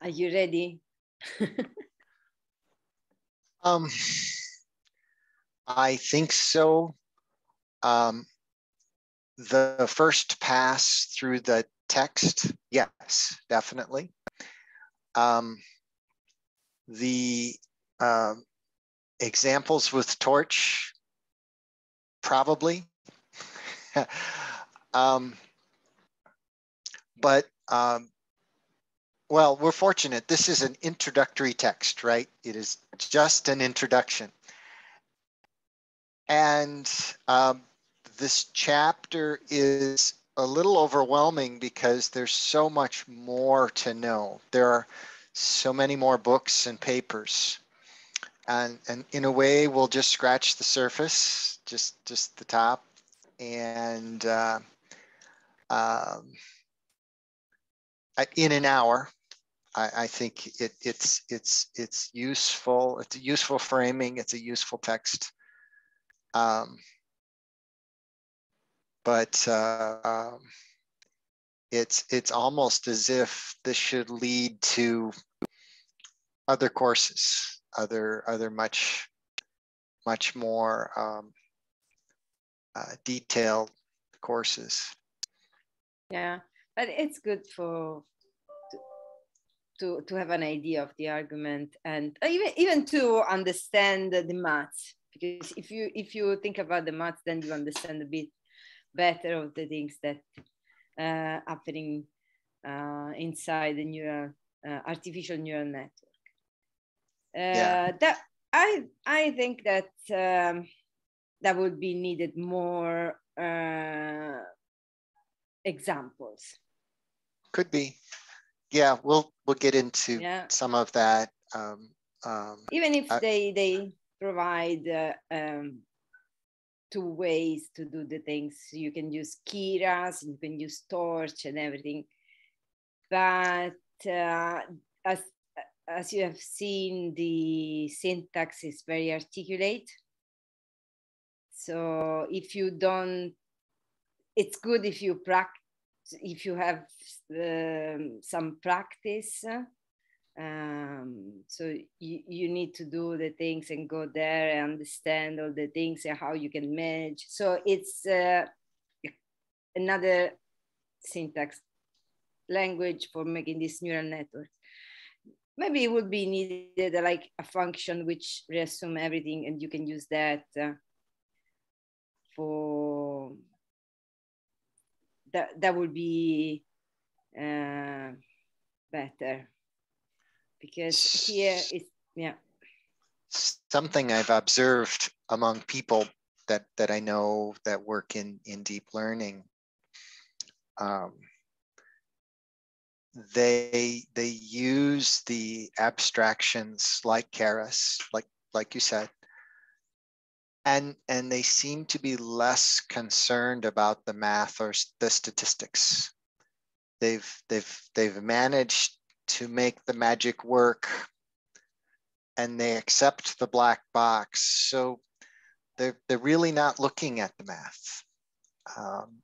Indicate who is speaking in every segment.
Speaker 1: Are you ready?
Speaker 2: um, I think so. Um, the first pass through the text, yes, definitely. Um, the um, examples with torch, probably. um, but um, well, we're fortunate. This is an introductory text, right? It is just an introduction. And um, this chapter is a little overwhelming because there's so much more to know. There are so many more books and papers. And, and in a way, we'll just scratch the surface, just, just the top. And uh, um, in an hour, I, I think it, it's it's it's useful. It's a useful framing. It's a useful text. Um, but uh, um, it's it's almost as if this should lead to other courses, other other much much more um, uh, detailed courses.
Speaker 1: Yeah, but it's good for to, to have an idea of the argument and even even to understand the maths. Because if you if you think about the maths then you understand a bit better of the things that uh, happening uh, inside the neural uh, artificial neural network. Uh, yeah. that i i think that um, that would be needed more uh, examples.
Speaker 2: Could be yeah, we'll we'll get into yeah. some of that. Um, um,
Speaker 1: Even if uh, they they provide uh, um, two ways to do the things, you can use Keras, you can use Torch and everything. But uh, as as you have seen, the syntax is very articulate. So if you don't, it's good if you practice if you have um, some practice, um, so you, you need to do the things and go there and understand all the things and how you can manage. So it's uh, another syntax language for making these neural networks. Maybe it would be needed like a function which resume everything and you can use that uh, for that that would be uh, better because here is yeah
Speaker 2: something I've observed among people that that I know that work in in deep learning. Um, they they use the abstractions like Keras, like like you said, and and they seem to be less concerned about the math or the statistics. They've they've they've managed to make the magic work and they accept the black box. So they're they're really not looking at the math. Um,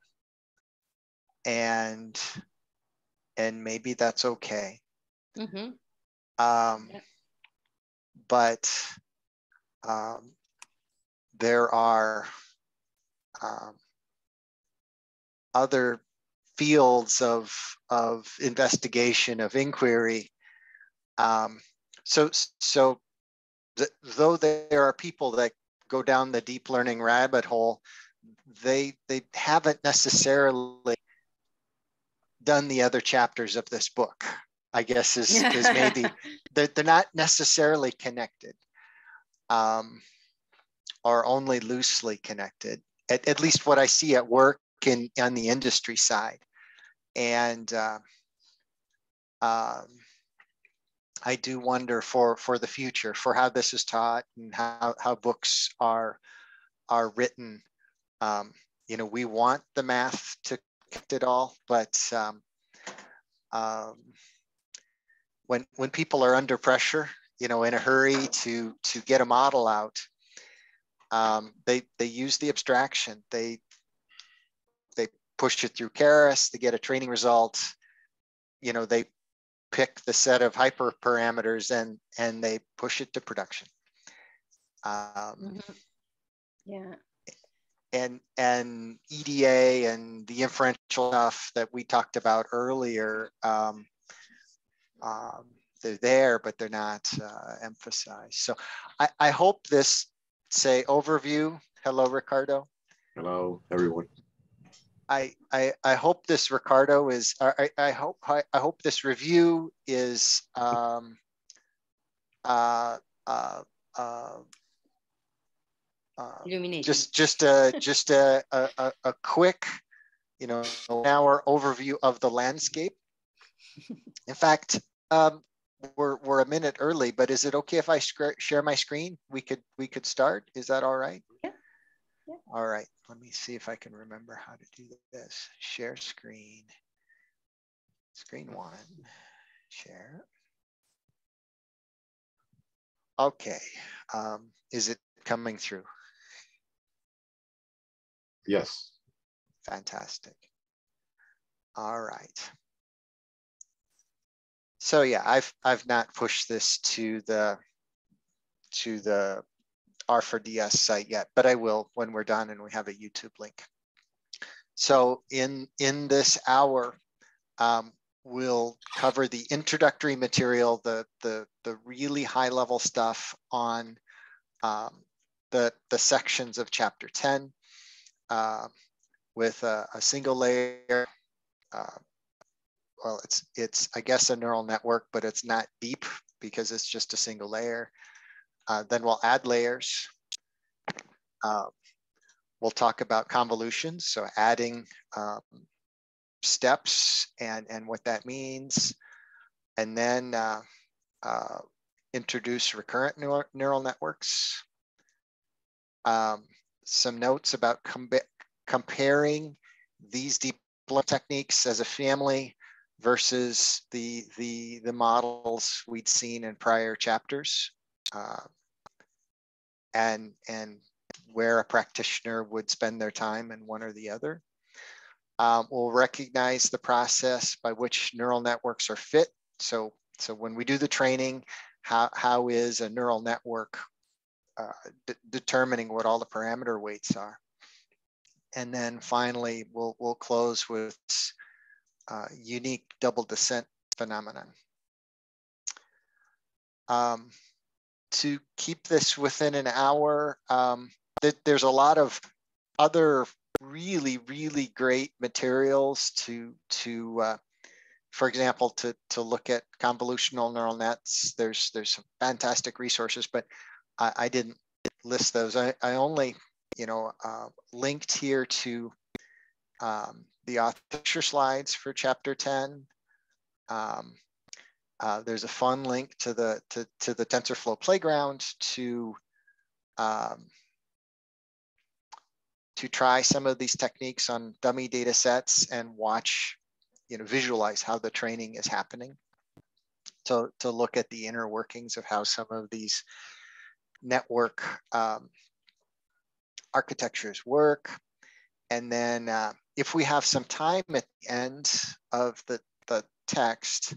Speaker 2: and and maybe that's okay. Mm-hmm. um, but um, there are um, other fields of, of investigation, of inquiry. Um, so, so th though there are people that go down the deep learning rabbit hole, they, they haven't necessarily done the other chapters of this book, I guess is, is maybe, they're, they're not necessarily connected. Um, are only loosely connected, at, at least what I see at work in on the industry side. And uh, um, I do wonder for, for the future, for how this is taught and how, how books are, are written. Um, you know, we want the math to connect it all, but um, um, when, when people are under pressure, you know, in a hurry to, to get a model out, um, they they use the abstraction. They they push it through Keras to get a training result. You know, they pick the set of hyperparameters and and they push it to production. Um, mm -hmm.
Speaker 1: Yeah.
Speaker 2: And and EDA and the inferential stuff that we talked about earlier, um, um, they're there, but they're not uh, emphasized. So I, I hope this say overview. Hello, Ricardo.
Speaker 3: Hello, everyone.
Speaker 2: I, I, I hope this Ricardo is, I, I hope, I, I hope this review is um, uh, uh, uh, uh, just just a just a, a, a quick you know an hour overview of the landscape in fact um, we're we're a minute early, but is it okay if I share my screen? We could we could start. Is that all right?
Speaker 1: Yeah. yeah.
Speaker 2: All right. Let me see if I can remember how to do this. Share screen. Screen one. Share. Okay. Um, is it coming through?
Speaker 3: Yes.
Speaker 2: Fantastic. All right. So yeah, I've I've not pushed this to the to the R4DS site yet, but I will when we're done and we have a YouTube link. So in in this hour, um, we'll cover the introductory material, the the the really high level stuff on um, the the sections of chapter 10 uh, with a, a, single layer uh, well, it's, it's I guess a neural network, but it's not deep because it's just a single layer. Uh, then we'll add layers. Uh, we'll talk about convolutions, so adding um, steps and, and what that means. And then uh, uh introduce recurrent neural, neural networks. Um, some notes about com comparing these deep learning techniques as a family versus the, the, the models we'd seen in prior chapters uh, and, and where a practitioner would spend their time in one or the other. Um, we'll recognize the process by which neural networks are fit. So, so when we do the training, how, how is a neural network uh, determining what all the parameter weights are? And then finally, we'll, we'll close with uh, unique double descent phenomenon. Um, to keep this within an hour, um, th there's a lot of other really, really great materials to, to uh, for example, to, to look at convolutional neural nets. There's, there's some fantastic resources, but I, I didn't list those. I, I only, you know, uh, linked here to um, the author slides for chapter 10. Um, uh, there's a fun link to the to, to the TensorFlow playground to um, to try some of these techniques on dummy data sets and watch, you know, visualize how the training is happening. To, to look at the inner workings of how some of these network um, architectures work. And then uh, if we have some time at the end of the, the text,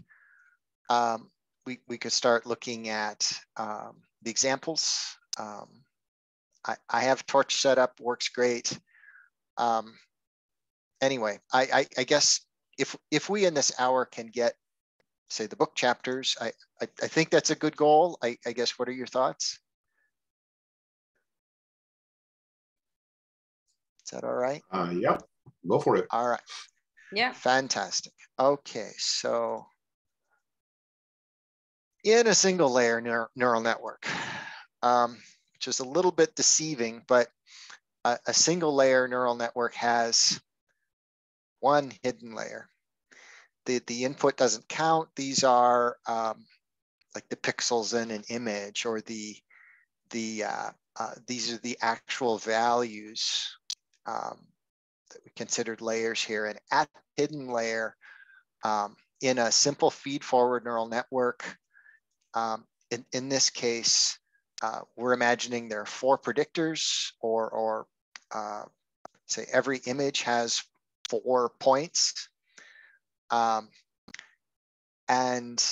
Speaker 2: um, we, we could start looking at um, the examples. Um, I, I have Torch set up, works great. Um, anyway, I, I, I, guess if, if we in this hour can get, say, the book chapters, I, I, I think that's a good goal. I, I guess, what are your thoughts? Is that all right?
Speaker 3: Uh, yep. Go for it.
Speaker 2: All right.
Speaker 1: Yeah.
Speaker 2: Fantastic. Okay, so in a single layer neur neural network, um, which is a little bit deceiving, but a, a single layer neural network has one hidden layer. The, the input doesn't count. These are um, like the pixels in an image or the, the uh, uh, these are the actual values um, that we considered layers here. And at hidden layer, um, in a simple feed forward neural network, um, in, in this case, uh, we're imagining there are four predictors or, or uh, say every image has four points. Um, and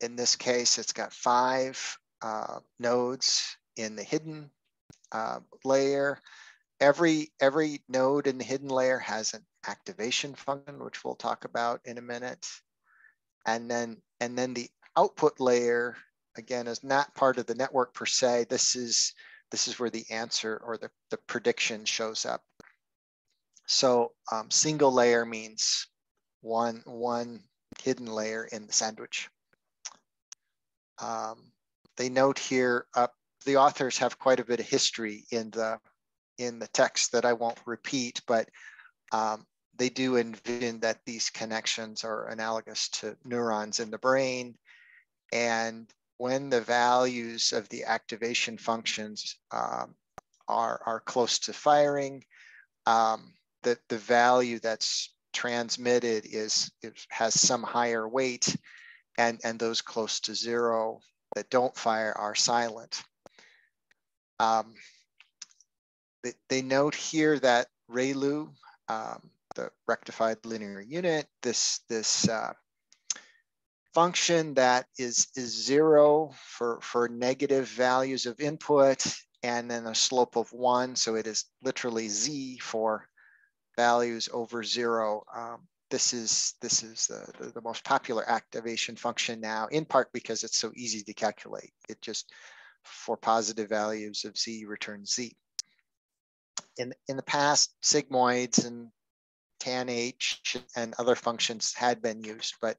Speaker 2: in this case, it's got five uh, nodes in the hidden uh, layer. Every, every node in the hidden layer has an activation function, which we'll talk about in a minute. And then, and then the output layer, again, is not part of the network per se. This is, this is where the answer or the, the prediction shows up. So um, single layer means one, one hidden layer in the sandwich. Um, they note here, uh, the authors have quite a bit of history in the in the text that I won't repeat, but um, they do envision that these connections are analogous to neurons in the brain. And when the values of the activation functions um, are, are close to firing, um, the, the value that's transmitted is, is has some higher weight and, and those close to zero that don't fire are silent. Um, they, note here that ReLU, um, the rectified linear unit, this, this uh, function that is, is zero for, for negative values of input and then a slope of one. So it is literally Z for values over zero. Um, this is this is the, the, the, most popular activation function now, in part because it's so easy to calculate. It just, for positive values of z, returns z. In, in the past, sigmoids and tanh and other functions had been used, but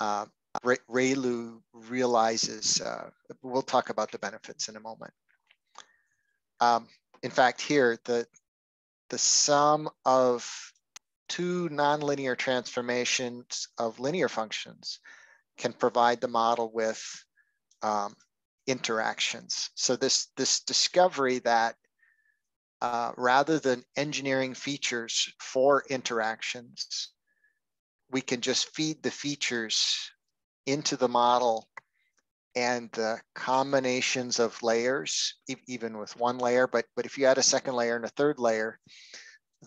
Speaker 2: uh, ReLU realizes, uh, we'll talk about the benefits in a moment. Um, in fact, here, the, the sum of two nonlinear transformations of linear functions can provide the model with um, interactions. So this, this discovery that uh, rather than engineering features for interactions, we can just feed the features into the model and the combinations of layers, e even with one layer, but, but if you add a second layer and a third layer,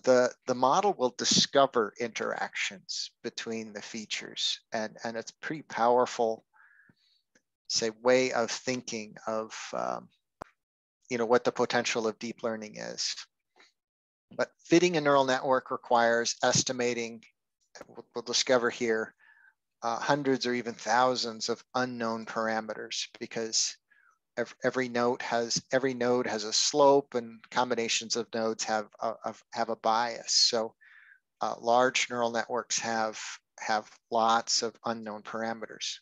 Speaker 2: the, the model will discover interactions between the features. And, and it's pretty powerful, say, way of thinking of, um, you know, what the potential of deep learning is. But fitting a neural network requires estimating, we'll, discover here, uh, hundreds or even thousands of unknown parameters because every node has every node has a slope and combinations of nodes have a, have a bias. So uh, large neural networks have have lots of unknown parameters.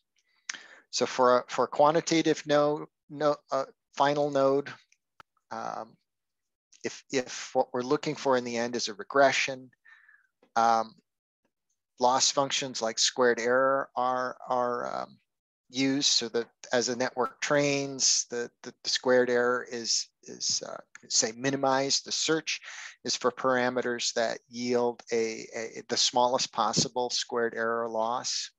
Speaker 2: So for a, for a quantitative node, no, uh, final node, um, if, if what we're looking for in the end is a regression, um, loss functions like squared error are, are um, used so that as a network trains, the, the, the squared error is, is uh, say minimized. The search is for parameters that yield a, a the smallest possible squared error loss.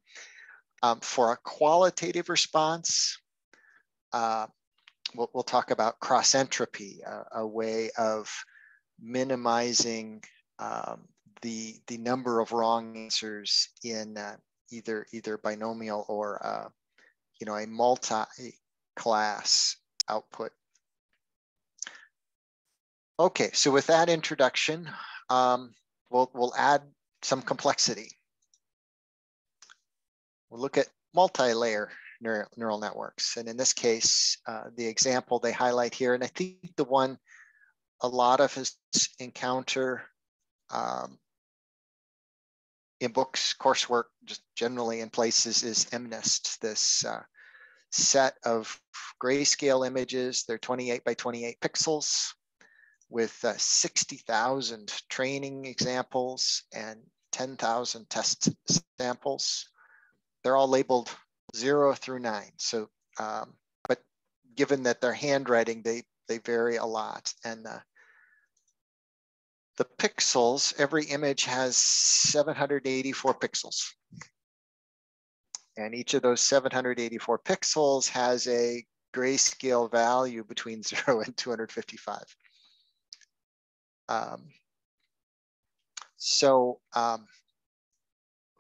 Speaker 2: Um, for a qualitative response, uh, we'll, we'll, talk about cross entropy, a, a way of minimizing um, the, the number of wrong answers in uh, either, either binomial or uh, you know, a multi-class output. Okay, so with that introduction, um, we'll, we'll add some complexity. We'll look at multi-layer neural, neural networks. And in this case, uh, the example they highlight here, and I think the one a lot of us encounter um, in books, coursework, just generally in places is MNIST, this uh, set of grayscale images. They're 28 by 28 pixels with uh, 60,000 training examples and 10,000 test samples. They're all labeled zero through nine. So, um, but given that they're handwriting, they, they vary a lot. And uh, the pixels, every image has 784 pixels. And each of those 784 pixels has a grayscale value between zero and 255. Um, so um,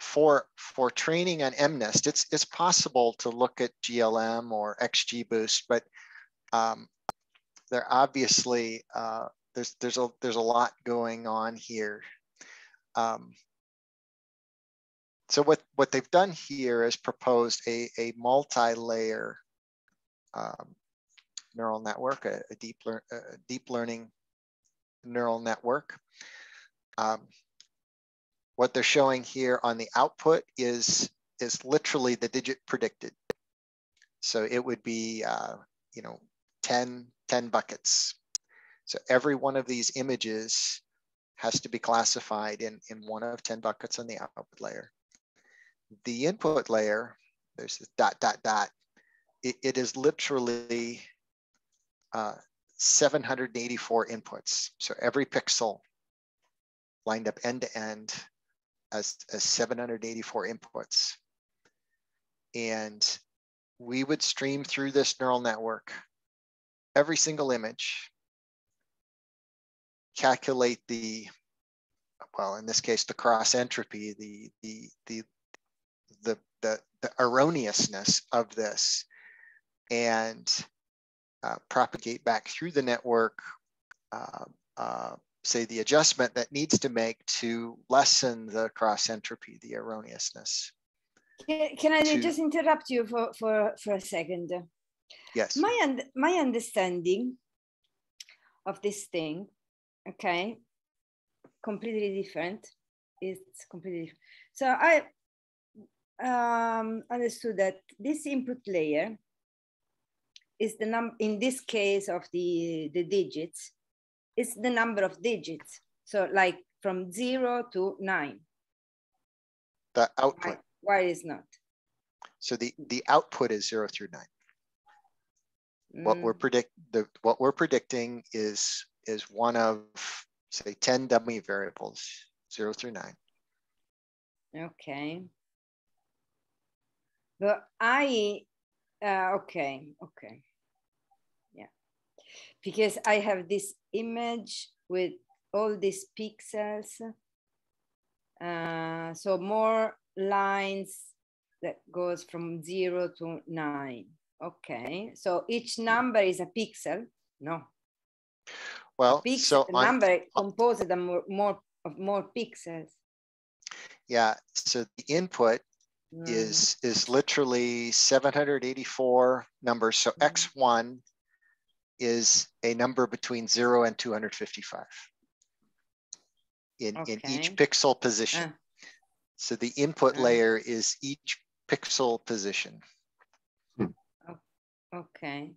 Speaker 2: for for training on MNIST, it's it's possible to look at GLM or XGBoost, but um, there obviously uh, there's there's a there's a lot going on here. Um, so what what they've done here is proposed a a multi-layer um, neural network, a, a deep lear a deep learning neural network. Um, what they're showing here on the output is is literally the digit predicted. So it would be, uh, you know, 10, 10 buckets. So every one of these images has to be classified in, in one of 10 buckets on the output layer. The input layer, there's this dot, dot, dot. it, it is literally uh, 784 inputs. So every pixel lined up end to end as, as 784 inputs. And we would stream through this neural network every single image, calculate the, well, in this case, the cross entropy, the, the, the, the, the, the erroneousness of this, and uh, propagate back through the network uh, uh, say the adjustment that needs to make to lessen the cross entropy, the erroneousness.
Speaker 1: Can, can I to, just interrupt you for, for, for a second?
Speaker 2: Yes.
Speaker 1: My, un my understanding of this thing, okay, completely different. It's completely different. So I um, understood that this input layer is the number, in this case of the, the digits, is the number of digits. So like from zero to nine.
Speaker 2: The output.
Speaker 1: Why, why is not?
Speaker 2: So the, the output is zero through nine. Mm. What we're mm. predict the what we're predicting is is one of say 10 dummy variables, zero through nine.
Speaker 1: Okay. But I uh, okay, okay because I have this image with all these pixels. Uh, so more lines that goes from zero to nine. Okay, so each number is a pixel? No.
Speaker 2: Well,
Speaker 1: pixel,
Speaker 2: so
Speaker 1: on, number composed of more, more, of more pixels.
Speaker 2: Yeah, so the input mm. is is literally 784 numbers. So mm. X1 is a number between zero and 255 in, okay. in each pixel position. Uh. So the input uh. layer is each pixel position.
Speaker 1: Hmm. Okay.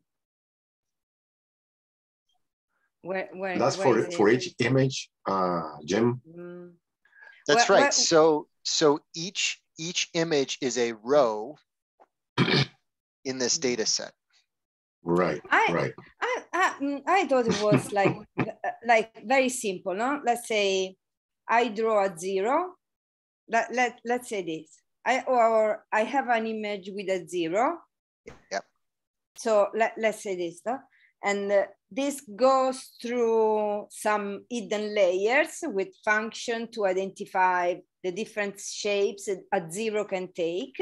Speaker 1: Where, where,
Speaker 3: That's
Speaker 1: where
Speaker 3: for, for each image, uh, Jim? Mm.
Speaker 2: That's right. so so each each image is a row in this data set.
Speaker 3: Right, I, right.
Speaker 1: I, mm, I thought it was like like very simple, no? Let's say I draw a zero. Let, let, let's say this. I or I have an image with a zero.
Speaker 2: Yep.
Speaker 1: So let, let's say this, no? and uh, this goes through some hidden layers with function to identify the different shapes a zero can take.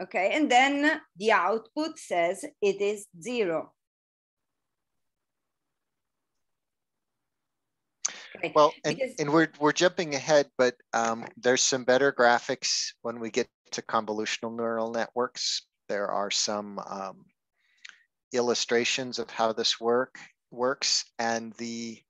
Speaker 1: Okay, and then the output says it is zero.
Speaker 2: Okay. Well, and, because, and we're, we're jumping ahead, but um, there's some better graphics when we get to convolutional neural networks. There are some um, illustrations of how this work works, and the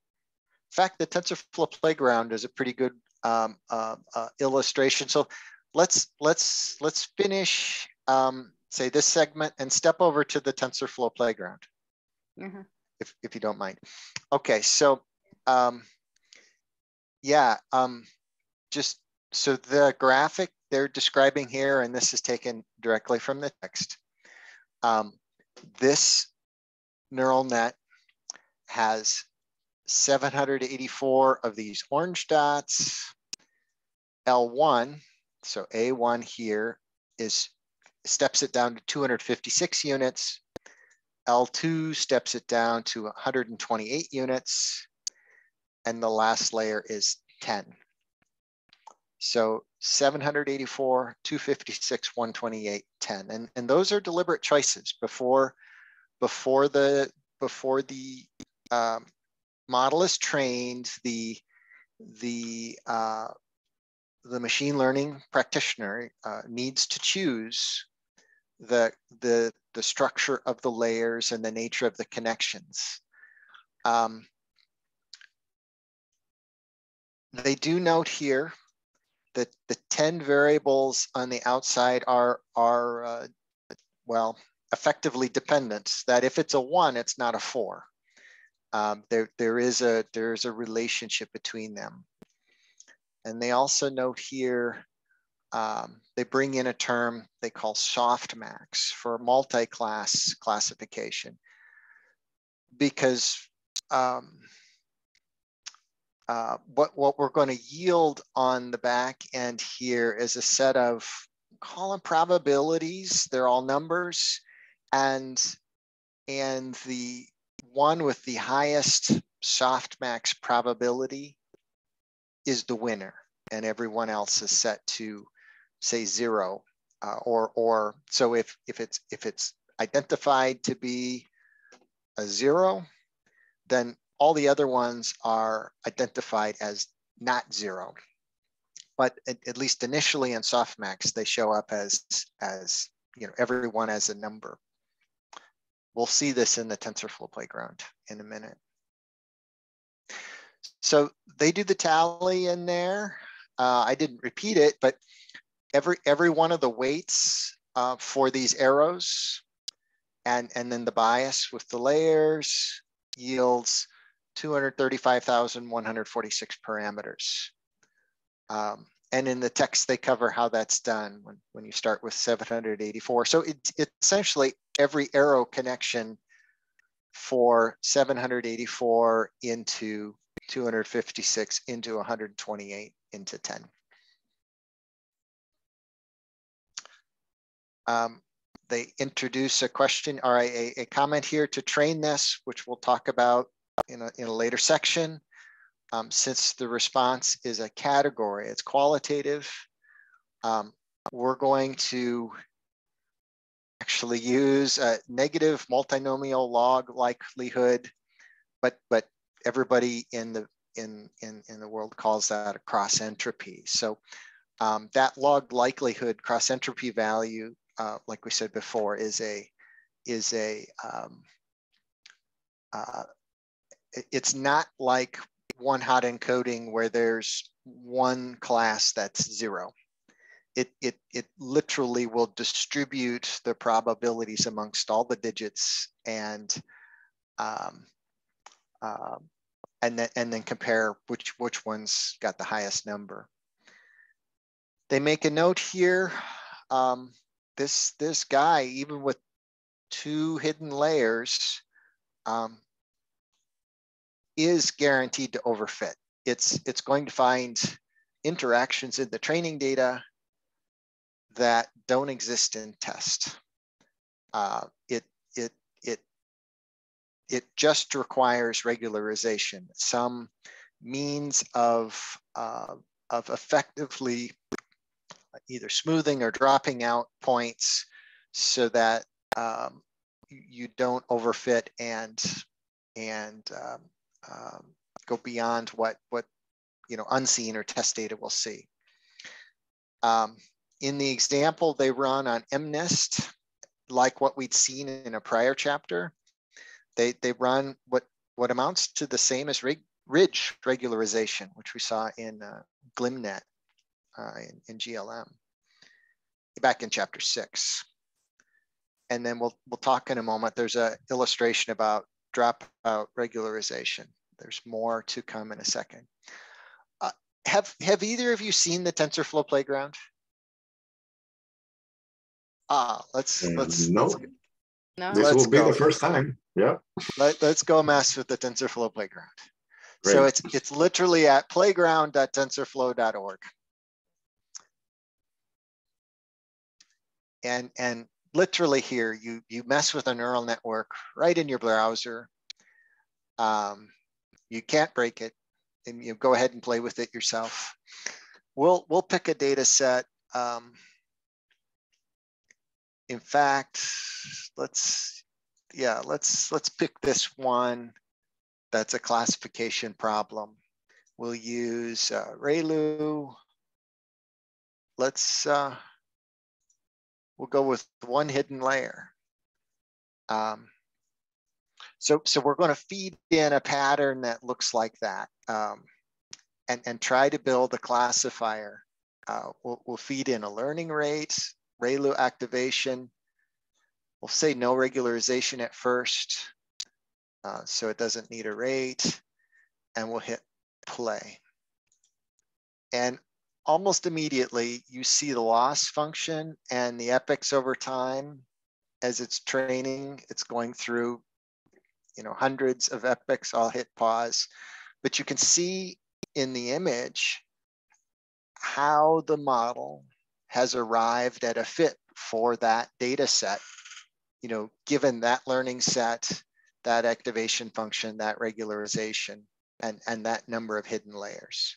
Speaker 2: fact that TensorFlow Playground is a pretty good um, uh, uh, illustration. So let's let's let's finish um, say this segment and step over to the TensorFlow playground, mm -hmm. if if you don't mind. Okay, so um, yeah, um, just so the graphic they're describing here, and this is taken directly from the text. Um, this neural net has 784 of these orange dots. L1 so A1 here is steps it down to 256 units. L2 steps it down to 128 units. And the last layer is 10. So, 784, 256, 128, 10. And, and those are deliberate choices before, before the, before the um, model is trained, the, the, uh, the machine learning practitioner uh, needs to choose the, the, the structure of the layers and the nature of the connections. Um, they do note here that the 10 variables on the outside are, are uh, well, effectively dependent, that if it's a one, it's not a four. Um, there, there, is a, there is a relationship between them. And they also note here, um, they bring in a term they call softmax for multi-class classification because um, uh, what, what we're going to yield on the back end here is a set of them probabilities. They're all numbers. And, and the one with the highest softmax probability is the winner. And everyone else is set to say zero. Uh, or, or so if, if, it's, if it's identified to be a zero, then all the other ones are identified as not zero. But at, at least initially in softmax, they show up as, as you know, everyone as a number. We'll see this in the TensorFlow playground in a minute. So they do the tally in there. Uh, I didn't repeat it, but every every one of the weights uh, for these arrows and, and then the bias with the layers yields 235,146 parameters. Um, and in the text, they cover how that's done when, when you start with 784. So it's, essentially every arrow connection for 784 into 256 into 128 into 10. Um, they introduce a question or a, a comment here to train this, which we'll talk about in a, in a later section. Um, since the response is a category, it's qualitative, um, we're going to actually use a negative multinomial log likelihood, but but everybody in the in in in the world calls that a cross entropy. So um, that log likelihood cross entropy value, uh, like we said before, is a is a um, uh, it's not like one hot encoding where there's one class that's zero. It, it, it literally will distribute the probabilities amongst all the digits and um, uh, and then and then compare which which one's got the highest number. They make a note here. Um, this this guy, even with two hidden layers, um, is guaranteed to overfit. It's, it's going to find interactions in the training data that don't exist in test. Uh, it, it, it, it just requires regularization, some means of, uh, of effectively either smoothing or dropping out points so that um, you don't overfit and and um, um, go beyond what, what you know, unseen or test data will see. Um, in the example they run on MNIST, like what we'd seen in a prior chapter, they, they run what, what amounts to the same as rig, ridge regularization, which we saw in uh, glmnet uh, in, in GLM back in chapter six. And then we'll, we'll talk in a moment. There's an illustration about dropout regularization. There's more to come in a second. Uh, have, have either of you seen the TensorFlow playground? Ah, let's,
Speaker 3: uh,
Speaker 2: let's,
Speaker 3: no.
Speaker 2: let's,
Speaker 1: No.
Speaker 3: This
Speaker 2: Let's
Speaker 3: will be
Speaker 2: go.
Speaker 3: the first time. Yeah.
Speaker 2: let, us go mess with the TensorFlow playground. So it's, it's literally at playground.tensorflow.org. And, and literally here, you, you mess with a neural network right in your browser. Um, you can't break it and you go ahead and play with it yourself. we'll we'll pick a data set. Um, in fact, let's yeah, let's let's pick this one. That's a classification problem. We'll use uh, ReLU. Let's uh, we'll go with one hidden layer. Um, so, so we're going to feed in a pattern that looks like that um, and, and try to build a classifier. Uh, we'll, we'll feed in a learning rate, ReLU activation. We'll say no regularization at first, uh, so it doesn't need a rate, and we'll hit play. And almost immediately, you see the loss function and the epochs over time as it's training, it's going through, you know, hundreds of epochs. I'll hit pause, but you can see in the image how the model has arrived at a fit for that data set, you know, given that learning set, that activation function, that regularization, and, and that number of hidden layers.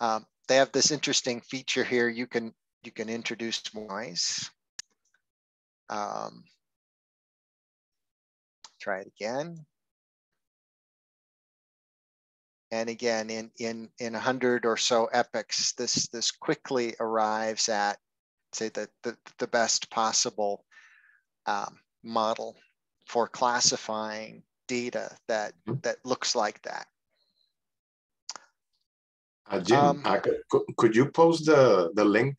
Speaker 2: Um, they have this interesting feature here. You can you can introduce noise. Um, try it again. And again, in, in, in a 100 or so epochs, this, this quickly arrives at, say, the, the, the best possible um, model for classifying data that, mm-hmm. that looks like that.
Speaker 3: Uh, Jim, um, uh, could, could you post the, the link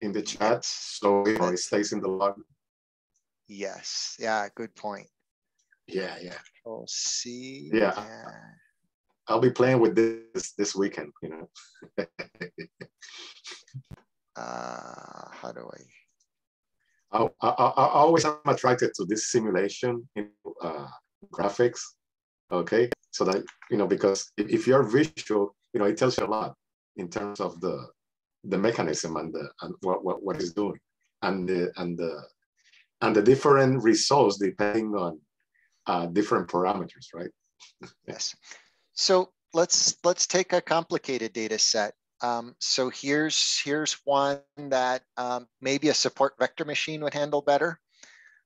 Speaker 3: in the chat so it stays in the log.
Speaker 2: Yes. Yeah. Good point.
Speaker 3: Yeah. Yeah.
Speaker 2: We'll see.
Speaker 3: Yeah. yeah. I'll be playing with this this weekend. You know.
Speaker 2: uh, how do I?
Speaker 3: I, I, I always am attracted to this simulation in uh, graphics. Okay, so that you know because if you're visual, you know it tells you a lot in terms of the the mechanism and the and what, what, what it's doing and the and the and the different results depending on uh, different parameters, right?
Speaker 2: yes. So let's let's take a complicated data set. Um, so here's here's one that um, maybe a support vector machine would handle better,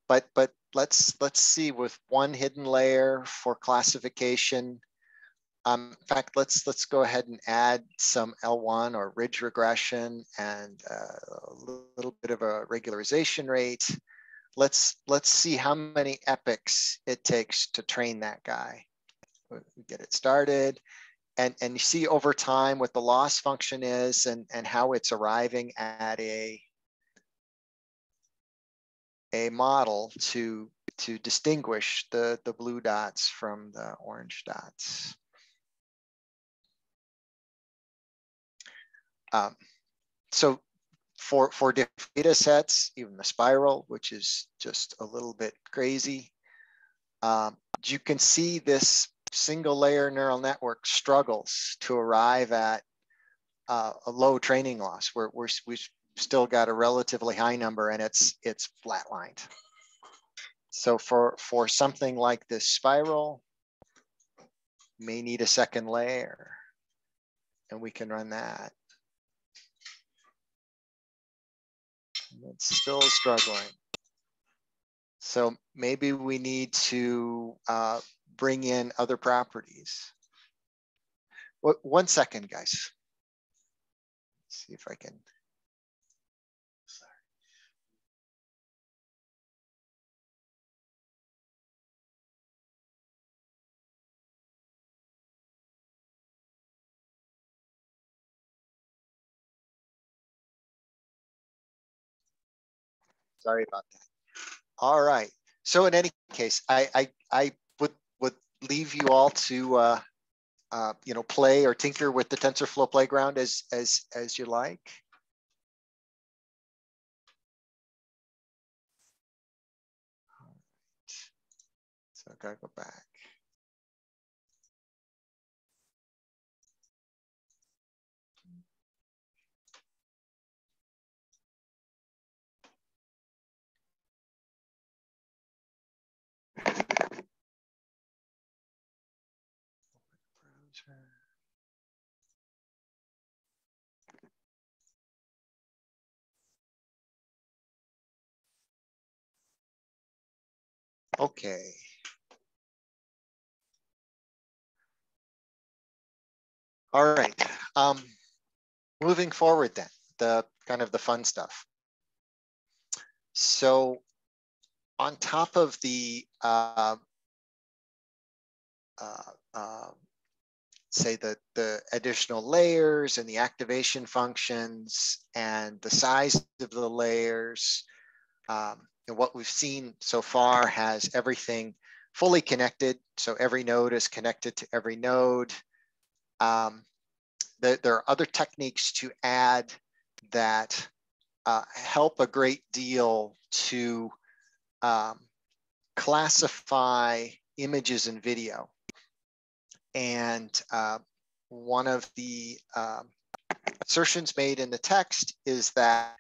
Speaker 2: but but let's let's see with one hidden layer for classification um, in fact, let's let's go ahead and add some L1 or ridge regression and uh, a little bit of a regularization rate. Let's let's see how many epochs it takes to train that guy. Get it started. And, and you see over time what the loss function is and, and how it's arriving at a, a model to, to distinguish the, the blue dots from the orange dots. Um, so for, for different data sets, even the spiral, which is just a little bit crazy, um, you can see this single layer neural network struggles to arrive at uh, a low training loss. We're, we're, we've still got a relatively high number and it's, it's flatlined. So for, for something like this spiral, may need a second layer and we can run that. It's still struggling. So maybe we need to uh, bring in other properties. One second, guys. Let's see if I can. Sorry about that. All right. So in any case, I I, I would would leave you all to uh, uh, you know play or tinker with the TensorFlow playground as as as you like. So I gotta go back. Okay. All right. Um, moving forward then, the kind of the fun stuff. So on top of the, uh, uh, uh, say the, the additional layers and the activation functions and the size of the layers, um, and what we've seen so far has everything fully connected. So every node is connected to every node. Um, the, there are other techniques to add that uh, help a great deal to um, classify images and video. And uh, one of the um, assertions made in the text is that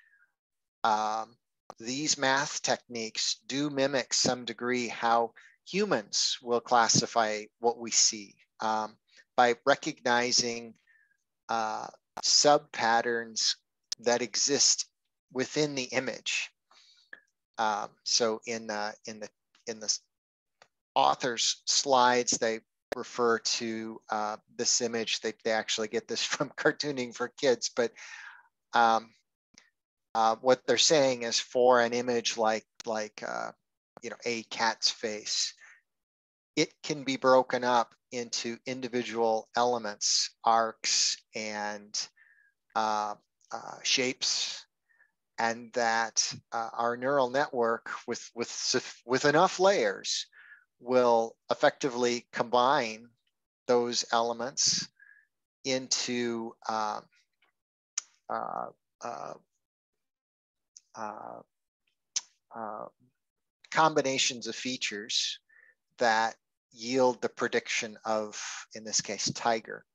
Speaker 2: um, these math techniques do mimic some degree how humans will classify what we see um, by recognizing uh, sub patterns that exist within the image. Um, so in the in the in the author's slides, they refer to uh, this image. They they actually get this from cartooning for kids, but um, uh, what they're saying is for an image like like uh, you know a cat's face, it can be broken up into individual elements, arcs, and uh, uh, shapes, and that uh, our neural network with, with, with enough layers will effectively combine those elements into uh, uh, uh, combinations of features that yield the prediction of, in this case, tiger.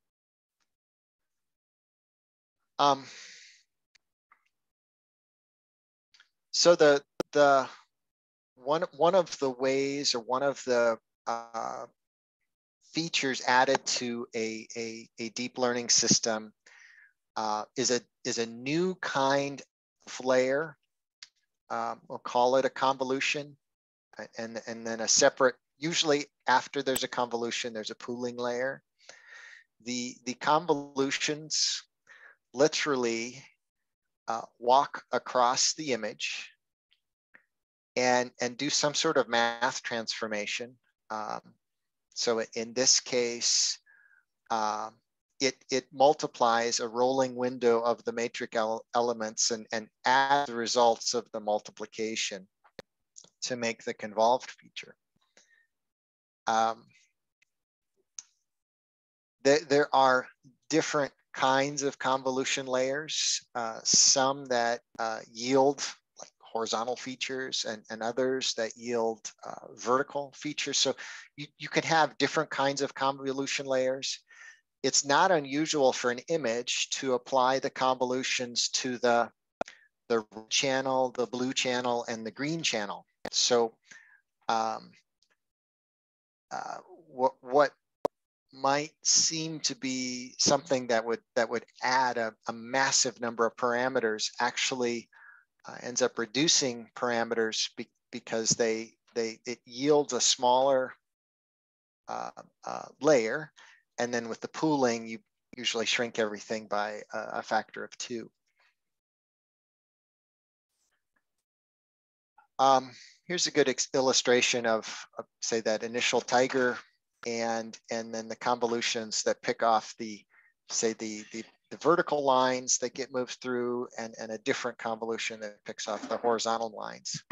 Speaker 2: Um, so the the one one of the ways or one of the uh, features added to a, a, a deep learning system uh, is a is a new kind of layer. Um, we'll call it a convolution, and and then a separate usually after there's a convolution, there's a pooling layer. The, the convolutions literally uh, walk across the image and, and do some sort of math transformation. Um, so in this case, uh, it, it multiplies a rolling window of the matrix elements and, and adds the results of the multiplication to make the convolved feature. Um, there, there are different kinds of convolution layers, uh, some that uh, yield like horizontal features and, and others that yield uh, vertical features. So you, you can have different kinds of convolution layers. It's not unusual for an image to apply the convolutions to the, the channel, the blue channel, and the green channel. So um, uh, what what might seem to be something that would that would add a, a massive number of parameters actually uh, ends up reducing parameters be, because they they it yields a smaller uh, uh, layer. And then with the pooling you usually shrink everything by a, a factor of two. Um, here's a good illustration of, of, say that initial tiger and and then the convolutions that pick off the say the, the the vertical lines that get moved through and and a different convolution that picks off the horizontal lines.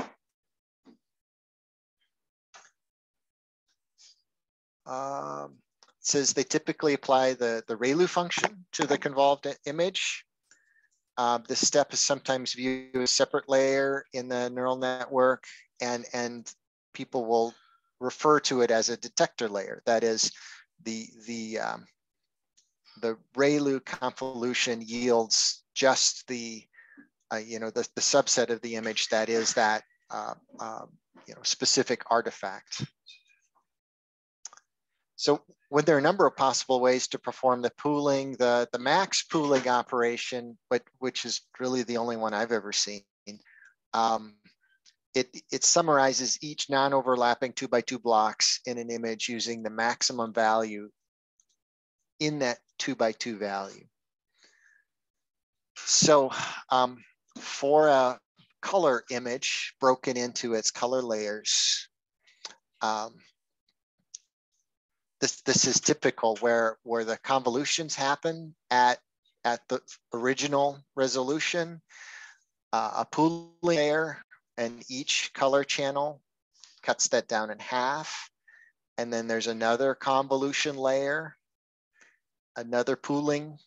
Speaker 2: Um, says they typically apply the the ReLU function to the convolved image. Uh, this step is sometimes viewed as a separate layer in the neural network and, and people will refer to it as a detector layer. That is the, the, um, the ReLU convolution yields just the, uh, you know, the, the subset of the image that is that, uh, uh, you know, specific artifact. so when there are a number of possible ways to perform the pooling, the, the max pooling operation, but which is really the only one I've ever seen, um, it, it summarizes each non-overlapping two by two blocks in an image using the maximum value in that two by two value. So um, for a color image broken into its color layers, um, this, this is typical where, where the convolutions happen at, at the original resolution, uh, a pooling layer and each color channel cuts that down in half. And then there's another convolution layer, another pooling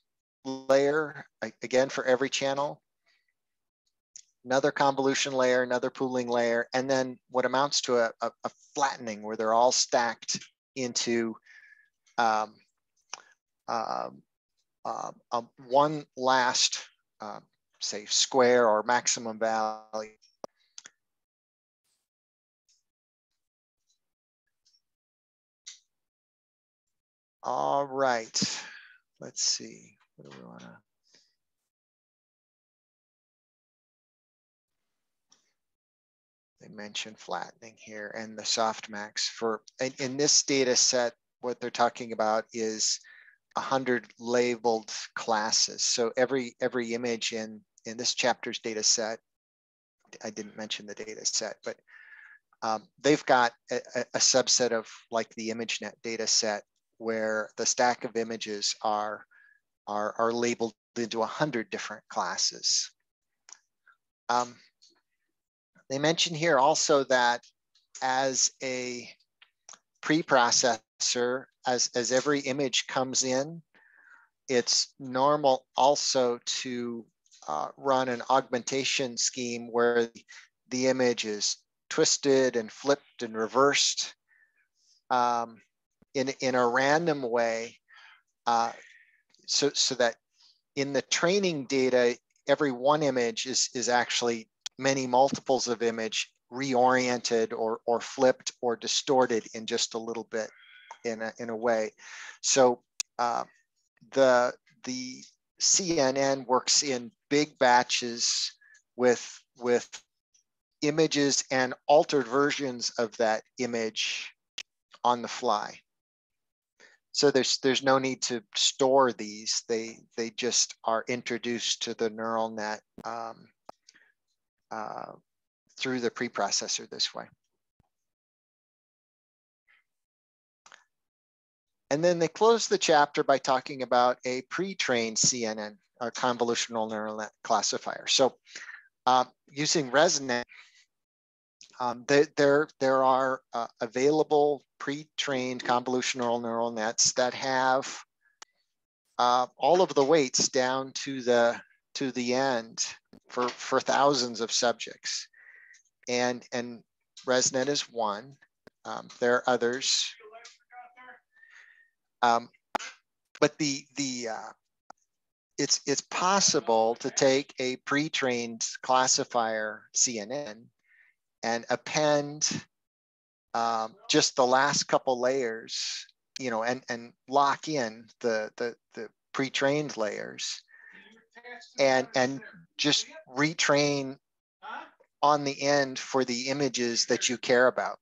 Speaker 2: layer, again for every channel, another convolution layer, another pooling layer, and then what amounts to a, a, a flattening where they're all stacked into um, uh, uh, one last, uh, say, square or maximum value. All right, let's see. What do we want to? They mentioned flattening here and the softmax for in, this data set. What they're talking about is a hundred labeled classes. So every every image in in this chapter's data set, I didn't mention the data set, but um, they've got a, a, subset of like the ImageNet data set where the stack of images are, are, are labeled into 100 different classes. Um, they mention here also that as a preprocessor, as, as every image comes in, it's normal also to uh, run an augmentation scheme where the image is twisted and flipped and reversed. Um, in, in a random way uh, so, so that in the training data, every one image is, is actually many multiples of image reoriented or, or flipped or distorted in just a little bit in a, in a way. So uh, the, the CNN works in big batches with, with images and altered versions of that image on the fly. So there's there's no need to store these. They they just are introduced to the neural net um, uh, through the preprocessor this way. And then they close the chapter by talking about a pre-trained CNN, a convolutional neural net classifier. So uh, using ResNet, um, there, there, there are uh, available pre-trained convolutional neural nets that have uh, all of the weights down to the to the end for for thousands of subjects, and and ResNet is one. Um, there are others, um, but the the uh, it's it's possible to take a pre-trained classifier CNN and append um, just the last couple layers, you know, and, and lock in the, the, the pre-trained layers and, and just retrain on the end for the images that you care about.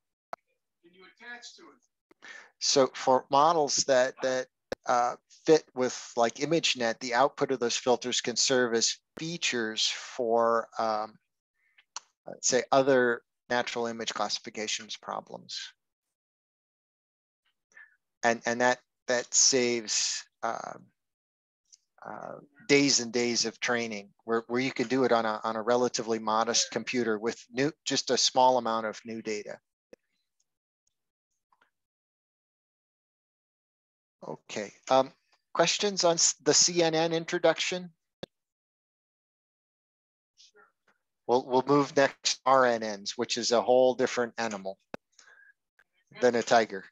Speaker 2: So for models that, that uh, fit with like ImageNet, the output of those filters can serve as features for, um, say, other natural image classifications problems. And, and that, that saves uh, uh, days and days of training where, where you can do it on a, on a relatively modest computer with new, just a small amount of new data. Okay, um, questions on the CNN introduction? We'll, we'll move next RNNs, which is a whole different animal than a tiger.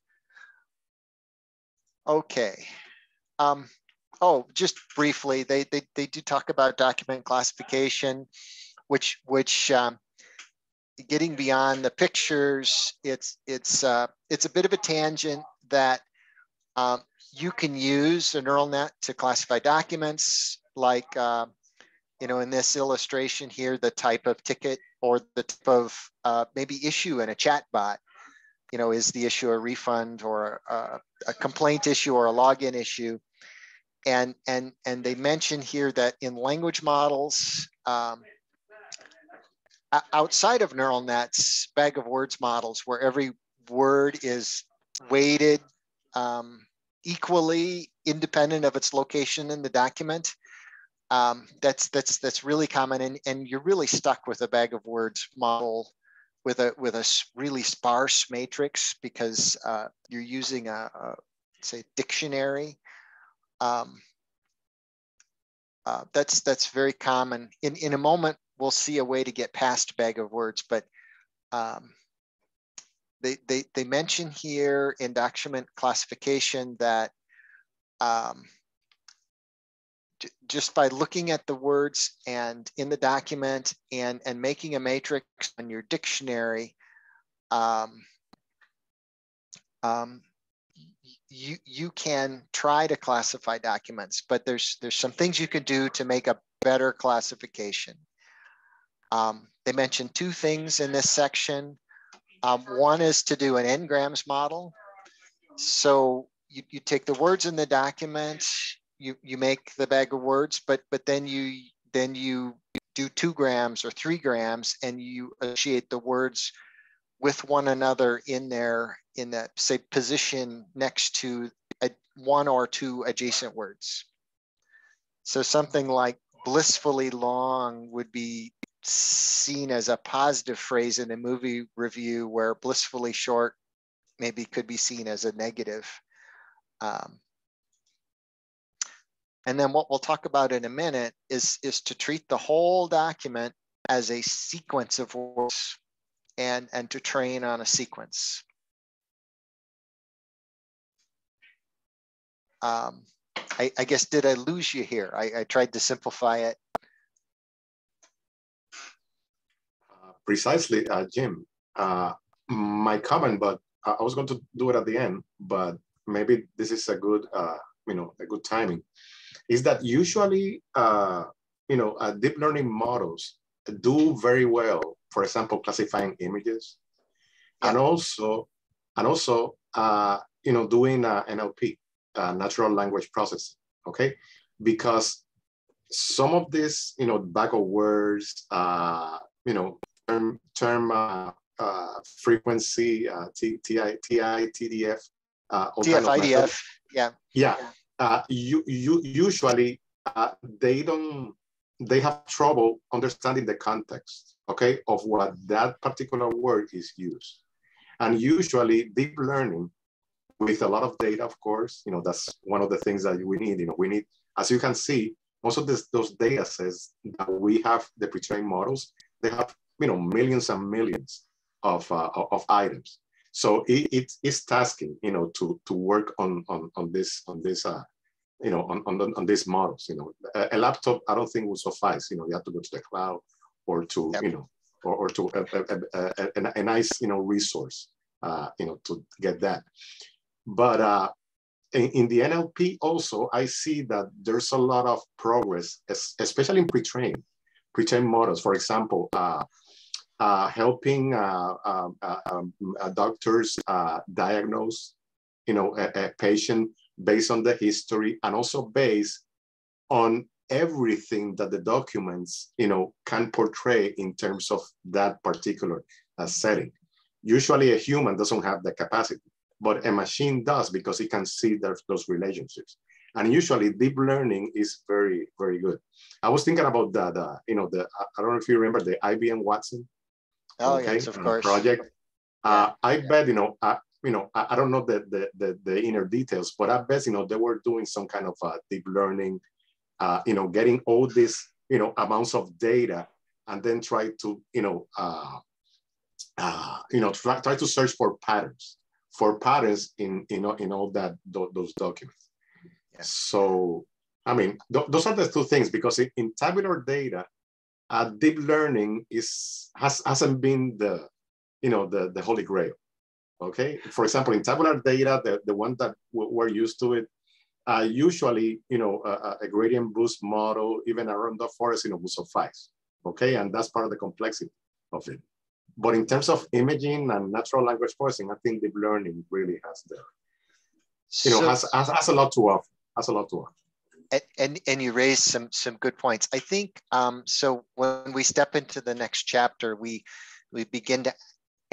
Speaker 2: Okay. Um, oh, just briefly, they, they, they do talk about document classification, which, which um, getting beyond the pictures, it's, it's, uh, it's a bit of a tangent that Um, you can use a neural net to classify documents like, uh, you know, in this illustration here, the type of ticket or the type of uh, maybe issue in a chat bot. You know, is the issue a refund or a, a complaint issue or a login issue? And, and, and they mention here that in language models, um, outside of neural nets, bag of words models, where every word is weighted um, equally independent of its location in the document. Um, that's that's that's really common, and, and you're really stuck with a bag of words model with a with a really sparse matrix because uh, you're using a, a say dictionary. Um, uh, that's that's very common. In in a moment, we'll see a way to get past bag of words, but um, they, they, they mention here in document classification that um, just by looking at the words and in the document and, and making a matrix on your dictionary, um, um, you, you can try to classify documents, but there's, there's some things you can do to make a better classification. Um, they mentioned two things in this section. Um, one is to do an n-grams model. So you, you take the words in the document, you, you make the bag of words, but but then you then you do two grams or three grams and you associate the words with one another in there in that say position next to a, one or two adjacent words. So something like blissfully long would be seen as a positive phrase in a movie review where blissfully short maybe could be seen as a negative. Um, and then what we'll talk about in a minute is, is to treat the whole document as a sequence of words and, and to train on a sequence. Um, I, I, guess, did I lose you here? I, I tried to simplify it
Speaker 3: precisely, uh, Jim. Uh, my comment, but I was going to do it at the end, but maybe this is a good, uh, you know, a good timing, is that usually, uh, you know, uh, deep learning models do very well, for example, classifying images, and also, and also, uh, you know, doing uh, NLP, uh, natural language processing, okay? Because some of this, you know, bag of words, uh, you know, term, term uh, uh, frequency, uh, TI, TI, TDF.
Speaker 2: Uh, TF, IDF, yeah.
Speaker 3: Yeah, uh, you, you usually uh, they don't, they have trouble understanding the context, okay, of what that particular word is used. And usually deep learning with a lot of data, of course, you know, that's one of the things that we need, you know, we need, as you can see, most of this, those data sets that we have, the pre-trained models, they have you know, millions and millions of, uh, of items. So it, it's tasking, you know, to, to work on, on, on this, on this, uh, you know, on, on, on these models, you know, a, a, laptop, I don't think will suffice, you know, you have to go to the cloud or to, yep. you know, or, or to a, a, a, a, nice, you know, resource, uh, you know, to get that. But uh, in, in, the NLP also, I see that there's a lot of progress, especially in pre-trained, pre-trained models. For example, uh, uh, helping uh, um, uh, um, uh, doctors uh, diagnose, you know, a, a, patient based on the history and also based on everything that the documents, you know, can portray in terms of that particular uh, setting. Usually a human doesn't have the capacity, but a machine does because it can see those relationships. And usually deep learning is very, very good. I was thinking about the, the you know, the, I don't know if you remember the IBM Watson
Speaker 2: Oh okay, yes, of course.
Speaker 3: Project. Uh, I yeah. bet you know. Uh, you know, I, I, don't know the, the, the the inner details, but I bet you know they were doing some kind of uh, deep learning. Uh, you know, getting all these you know amounts of data, and then try to you know uh, uh, you know try, try to search for patterns for patterns in you know in all that those documents. Yeah. So I mean, th those are the two things because in, in tabular data, uh, deep learning is has hasn't been the you know the the holy grail Okay, for example, in tabular data, the, the one that we're used to it, uh, usually, you know, a, a, gradient boost model, even a random forest, you know, will suffice. Okay, and that's part of the complexity of it. But in terms of imaging and natural language processing, I think deep learning really has the, you know, so, has, has, has a lot to offer. Has a lot to offer
Speaker 2: and and you raised some some good points. I think um, so. When we step into the next chapter, we we begin to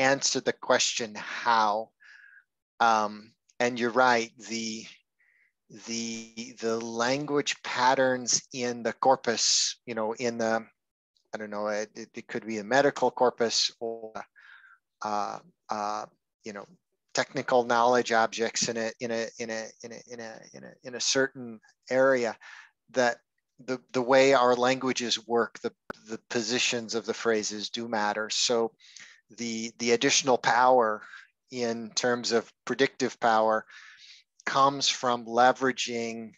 Speaker 2: answer the question how. Um, and you're right. The the the language patterns in the corpus, you know, in the I don't know, it, it could be a medical corpus or uh, uh, you know technical knowledge objects in a in a in a in a in a in a, in a certain area that the the way our languages work the the positions of the phrases do matter so the the additional power in terms of predictive power comes from leveraging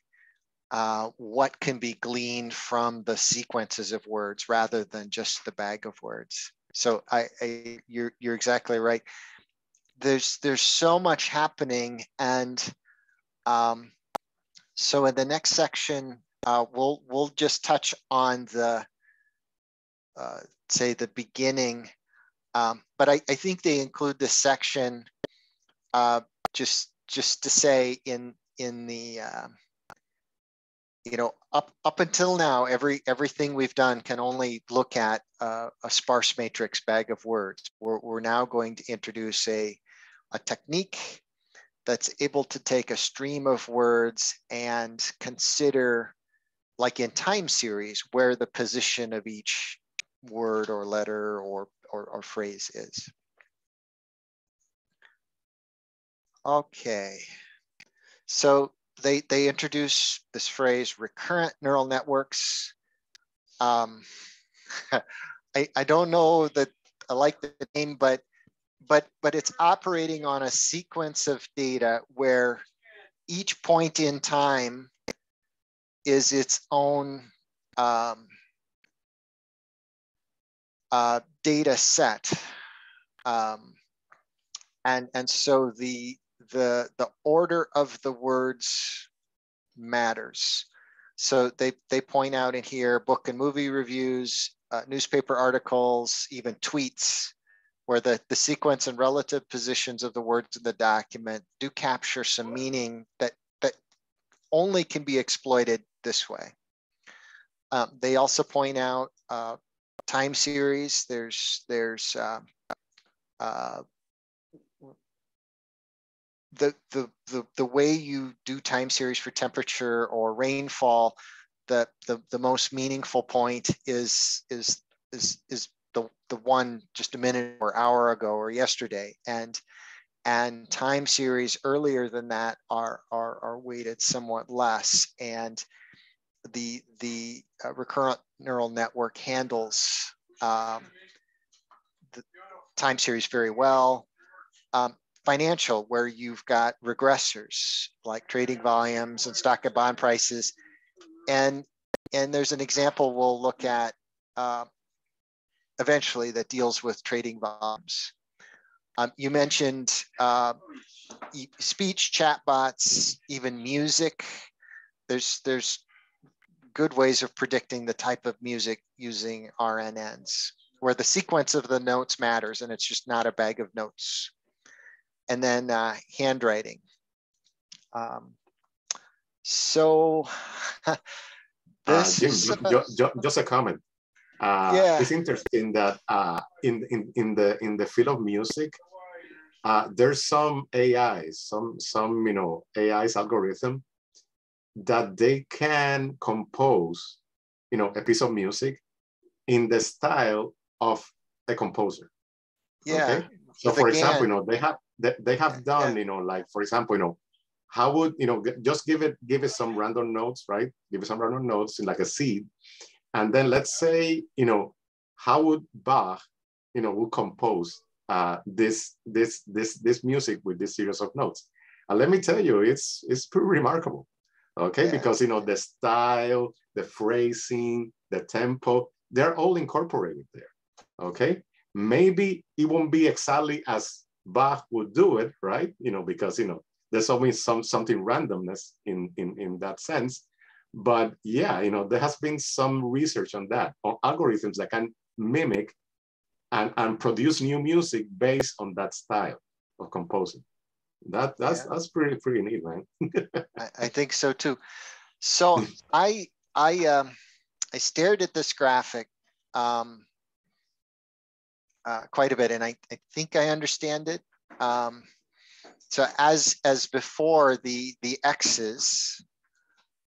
Speaker 2: uh, what can be gleaned from the sequences of words rather than just the bag of words. So I, I you're you're exactly right there's there's so much happening and um, so in the next section uh, we'll we'll just touch on the uh, say the beginning um, but I, I think they include this section uh, just just to say in in the uh, you know up up until now every everything we've done can only look at uh, a sparse matrix bag of words. We're, we're now going to introduce a a technique that's able to take a stream of words and consider, like in time series, where the position of each word or letter or, or, or phrase is. Okay, so they, they introduce this phrase recurrent neural networks. Um, I, I don't know that I like the name, but but but it's operating on a sequence of data where each point in time is its own um, uh, data set. Um, and, and so the, the, the order of the words matters. So they, they point out in here book and movie reviews, uh, newspaper articles, even tweets, where the, the sequence and relative positions of the words in the document do capture some meaning that, that only can be exploited this way. Um, they also point out uh, time series. There's, there's uh, uh, the, the, the, the way you do time series for temperature or rainfall, the, the, the most meaningful point is, is, is, is the, the one just a minute or hour ago or yesterday. And and time series earlier than that are, are, are weighted somewhat less. And the, the uh, recurrent neural network handles um, the time series very well. Um, financial, where you've got regressors like trading volumes and stock and bond prices. And, and there's an example we'll look at uh, eventually that deals with trading volumes. Um, you mentioned uh, speech chatbots, even music. There's there's good ways of predicting the type of music using RNNs, where the sequence of the notes matters, and it's just not a bag of notes. And then uh, handwriting. Um, so
Speaker 3: this uh, Jim, is, just a comment. Uh, yeah. It's interesting that uh, in, in, in, the, in the field of music, uh, there's some AIs, some, some you know, AIs algorithm that they can compose, you know, a piece of music in the style of a composer.
Speaker 2: Yeah. Okay?
Speaker 3: So for again, example, you know, they have they, they have done, yeah. you know, like for example, you know, how would you know just give it give it some random notes, right? Give it some random notes in like a seed, and then let's say, you know, how would Bach, you know, would compose uh, this, this, this, this music with this series of notes? And let me tell you, it's, it's pretty remarkable, okay? Yeah. Because, you know, the style, the phrasing, the tempo, they're all incorporated there, okay? Maybe it won't be exactly as Bach would do it, right? You know, because you know there's always some something randomness in in in that sense. But yeah, you know, there has been some research on that, on algorithms that can mimic and, and produce new music based on that style of composing. That that's yeah. that's pretty pretty neat, man.
Speaker 2: I, I, think so too. So I I um I stared at this graphic um, uh, quite a bit, and I, I think I understand it. Um, so as as before, the the x's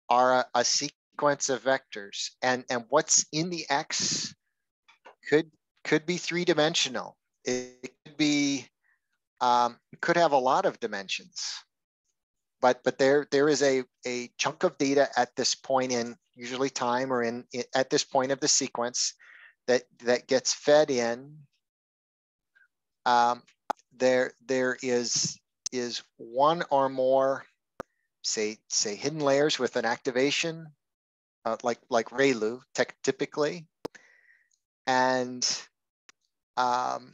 Speaker 2: are a, a sequence of vectors, and and what's in the x could could be three dimensional. It could be um, could have a lot of dimensions, but but there there is a a chunk of data at this point in usually time or in, at this point of the sequence that that gets fed in. Um, there there is is one or more say say hidden layers with an activation uh, like like ReLU typically and um,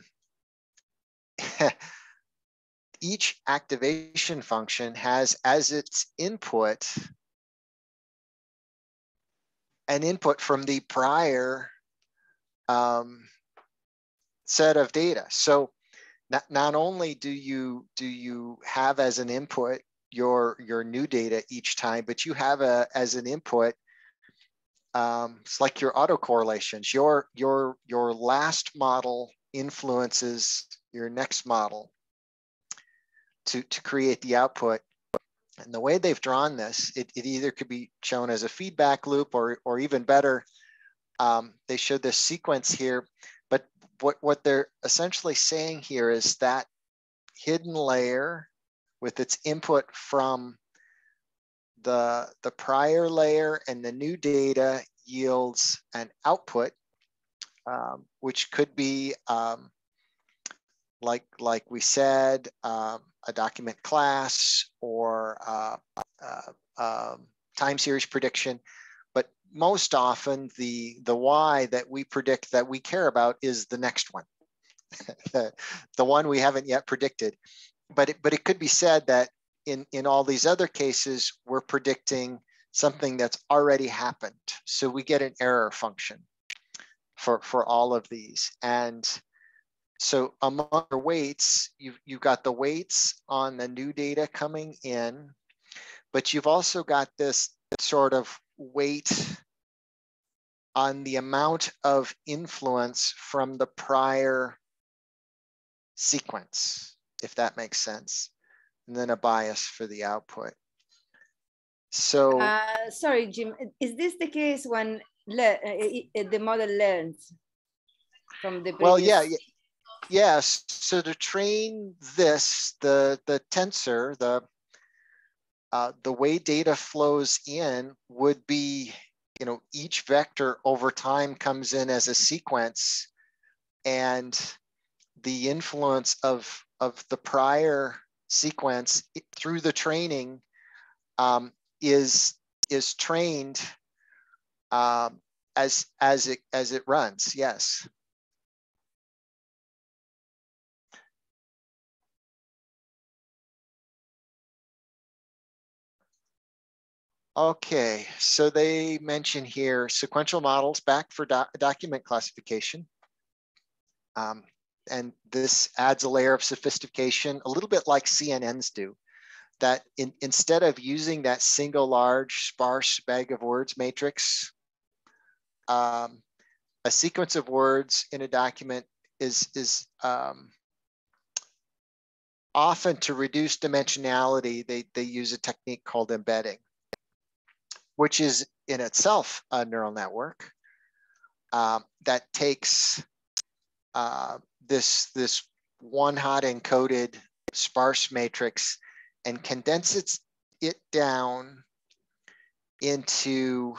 Speaker 2: each activation function has as its input an input from the prior um, set of data. So not, not only do you do you have as an input your your new data each time, but you have a as an input um, it's like your autocorrelations. Your your your last model influences your next model to to create the output. And the way they've drawn this, it, it either could be shown as a feedback loop or or even better, um, they showed this sequence here. But what what they're essentially saying here is that hidden layer with its input from the, the prior layer and the new data yields an output, um, which could be, um, like, like we said, um, a document class or uh, uh, um, time series prediction. But most often the, the Y that we predict that we care about is the next one, the, the one we haven't yet predicted. But it, but it could be said that in, in all these other cases, we're predicting something that's already happened. So we get an error function for, for all of these. And so among the weights, you've, you've got the weights on the new data coming in, but you've also got this sort of weight on the amount of influence from the prior sequence, if that makes sense and then a bias for the output. So,
Speaker 1: uh, sorry, Jim, is this the case when uh, the model learns from the previous...
Speaker 2: Well, yeah, yes. So to train this, the the tensor, the uh, the way data flows in would be, you know, each vector over time comes in as a sequence, and the influence of of the prior sequence through the training um, is is trained um, as as it as it runs. Yes. Okay, so they mention here sequential models back for document classification. Um, and this adds a layer of sophistication, a little bit like CNNs do, that in, instead of using that single large sparse bag of words matrix, um, a sequence of words in a document is, is um, often to reduce dimensionality, they, they use a technique called embedding, which is in itself a neural network um, that takes uh, this, this one hot encoded sparse matrix and condenses it down into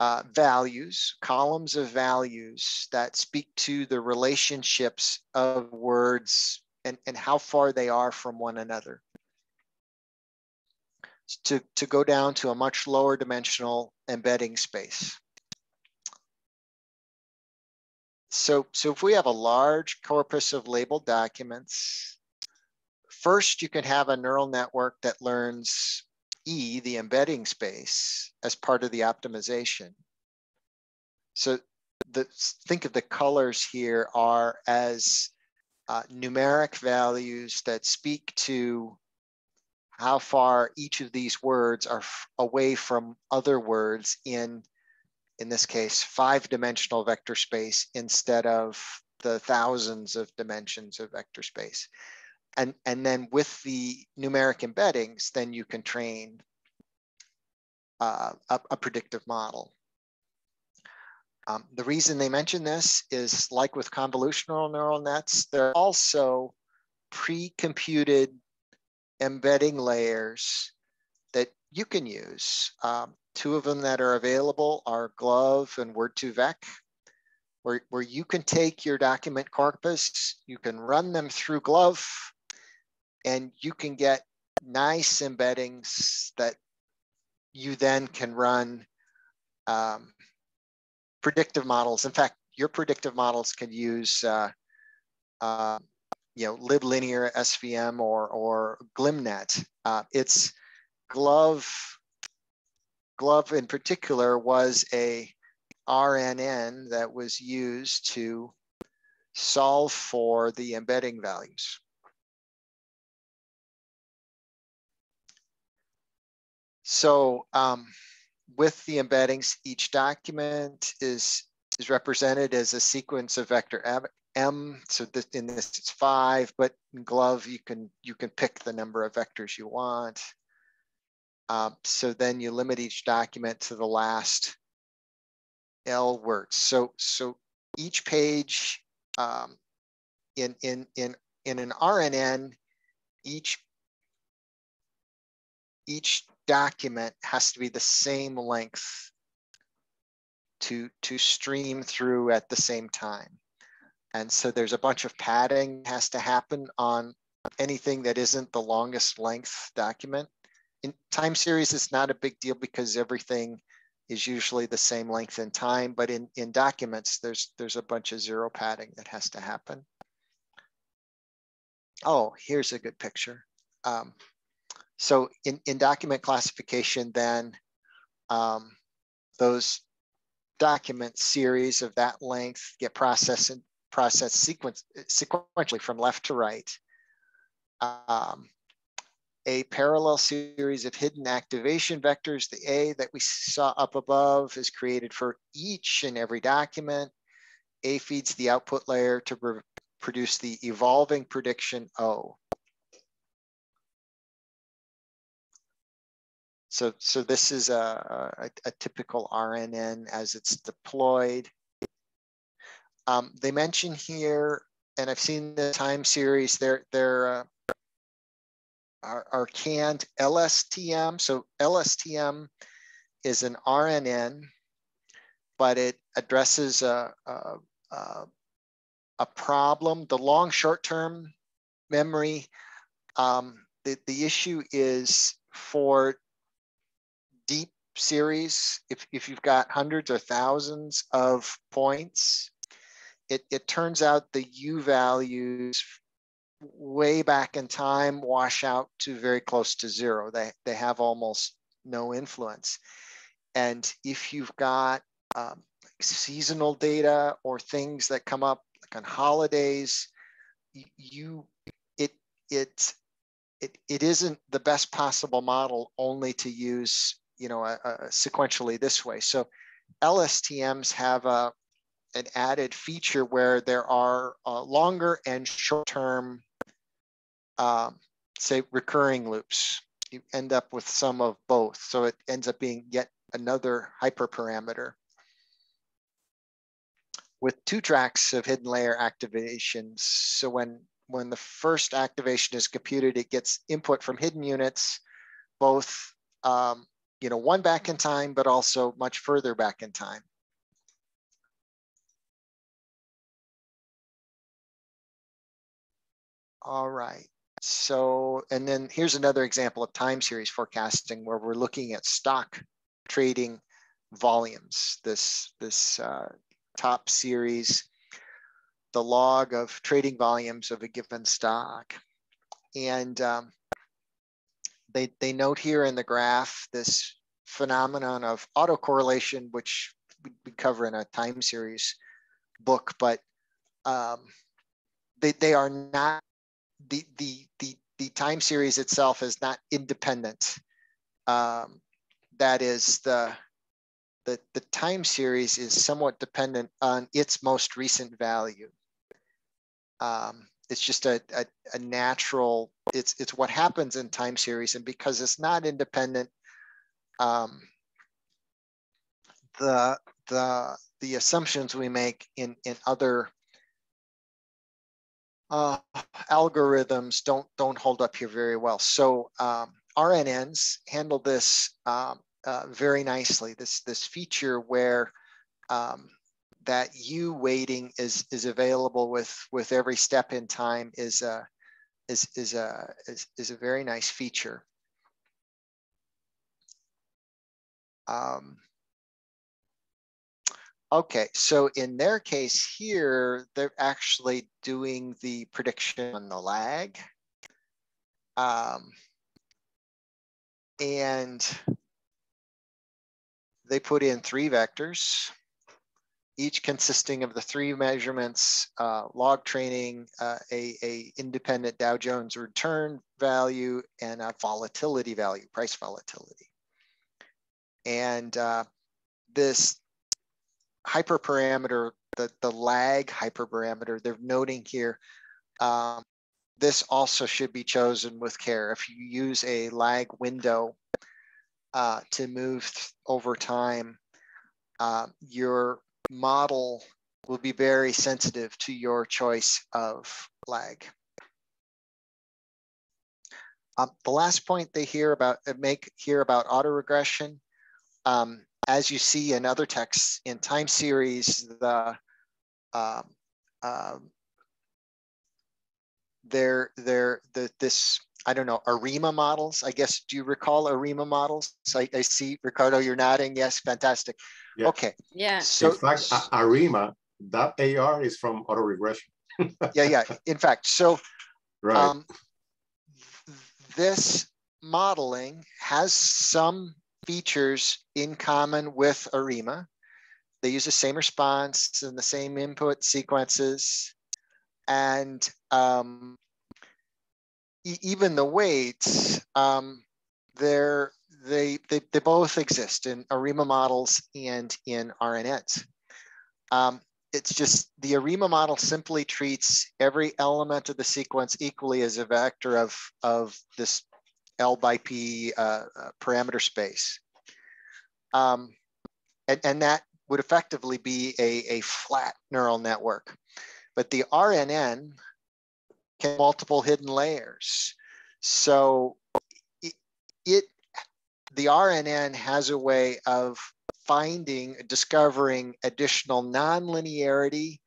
Speaker 2: uh, values, columns of values that speak to the relationships of words and, and how far they are from one another. To, to go down to a much lower dimensional embedding space. so, so if we have a large corpus of labeled documents, first you can have a neural network that learns E, the embedding space, as part of the optimization. So the, think of the colors here are as uh, numeric values that speak to how far each of these words are away from other words in, in this case, five dimensional vector space instead of the thousands of dimensions of vector space. And, and then with the numeric embeddings, then you can train uh, a, a, predictive model. Um, the reason they mention this is like with convolutional neural nets, they're also pre-computed embedding layers that you can use. Um, two of them that are available are GloVe and Word2Vec, where, where you can take your document corpus, you can run them through GloVe, and you can get nice embeddings that you then can run um, predictive models. In fact, your predictive models can use uh, uh, you know, liblinear SVM or, or glmnet. Uh, it's GloVe, GloVe in particular was a RNN that was used to solve for the embedding values. So um, with the embeddings, each document is, is represented as a sequence of vector M, so this, in this it's five, but in GloVe you can you can pick the number of vectors you want. Um, so then you limit each document to the last L words. So so each page um, in in in in an RNN, each each document has to be the same length to to stream through at the same time. And so there's a bunch of padding has to happen on anything that isn't the longest length document. In time series, it's not a big deal because everything is usually the same length in time, but in, in documents, there's, there's a bunch of zero padding that has to happen. Oh, here's a good picture. Um, so in, in document classification, then um, those document series of that length get processed process sequence, sequentially from left to right. Um, a parallel series of hidden activation vectors, the A that we saw up above is created for each and every document. A feeds the output layer to produce the evolving prediction O. So, so this is a, a, a typical RNN as it's deployed. Um, they mention here, and I've seen the time series, they're, they're uh, are, are canned LSTM. So LSTM is an RNN, but it addresses a, a, a, a problem. The long short-term memory, um, the, the issue is for deep series, if, if you've got hundreds or thousands of points, it, it turns out the U values way back in time wash out to very close to zero. They, they have almost no influence. And if you've got um, seasonal data or things that come up like on holidays, you it it it, it isn't the best possible model only to use you know a, a sequentially this way. So LSTMs have a an added feature where there are uh, longer and short-term, um, say, recurring loops. You end up with some of both. So it ends up being yet another hyperparameter. With two tracks of hidden layer activations. So when, when the first activation is computed, it gets input from hidden units, both um, you know, one back in time, but also much further back in time. All right. So, and then here's another example of time series forecasting where we're looking at stock trading volumes. This, this uh, top series the log of trading volumes of a given stock. And um, they, they note here in the graph this phenomenon of autocorrelation, which we cover in a time series book, but um, they, they are not, the, the, the, the time series itself is not independent. Um, that is the, the, the time series is somewhat dependent on its most recent value. Um, it's just a, a, a, natural, it's, it's what happens in time series. And because it's not independent, um, the, the, the assumptions we make in, in other uh, algorithms don't, don't hold up here very well. So um, RNNs handle this um, uh, very nicely. This, this feature where um, that U weighting is is available with with every step in time is a is is a is, is a very nice feature. Um, okay, so in their case here, they're actually doing the prediction on the lag. Um, and they put in three vectors each consisting of the three measurements, uh, log training, uh, a, a independent Dow Jones return value, and a volatility value, price volatility. And uh, this hyperparameter, the, the lag hyperparameter, they're noting here, um, this also should be chosen with care. If you use a lag window uh, to move over time, uh, your model will be very sensitive to your choice of lag. Um, the last point they hear about uh, make here about autoregression, um, as you see in other texts in time series, the um, um, there there the this I don't know ARIMA models. I guess do you recall ARIMA models? I, I see Ricardo, you're nodding. Yes, fantastic. Yeah. Okay.
Speaker 1: Yeah.
Speaker 3: So, in fact, ARIMA, that AR is from autoregression.
Speaker 2: yeah, yeah. In fact, so right. Um, this modeling has some features in common with ARIMA. They use the same response and the same input sequences. And um, e even the weights, um, they're they, they, they both exist in ARIMA models and in RNNs. Um, it's just the ARIMA model simply treats every element of the sequence equally as a vector of, of this L by P uh, uh, parameter space. Um, and, and that would effectively be a, a flat neural network. But the RNN can multiple hidden layers. So it, it the RNN has a way of finding, discovering additional nonlinearity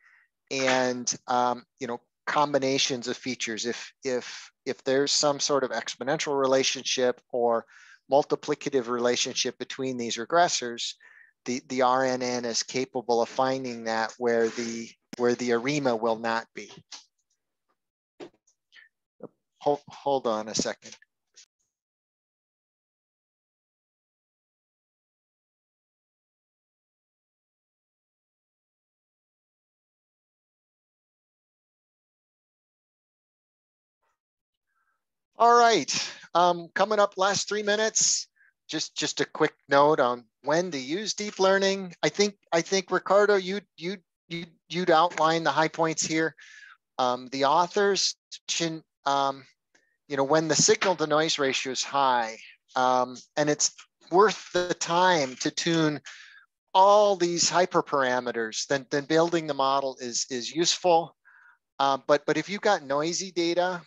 Speaker 2: and um, you know combinations of features. If if if there's some sort of exponential relationship or multiplicative relationship between these regressors, the, the RNN is capable of finding that where the where the ARIMA will not be. Hold, hold on a second. All right, um, coming up last three minutes, just just a quick note on when to use deep learning. I think I think Ricardo, you you you you'd outline the high points here. Um, the authors, um, you know, when the signal to noise ratio is high, um, and it's worth the time to tune all these hyperparameters, then then building the model is is useful. Uh, but but if you've got noisy data,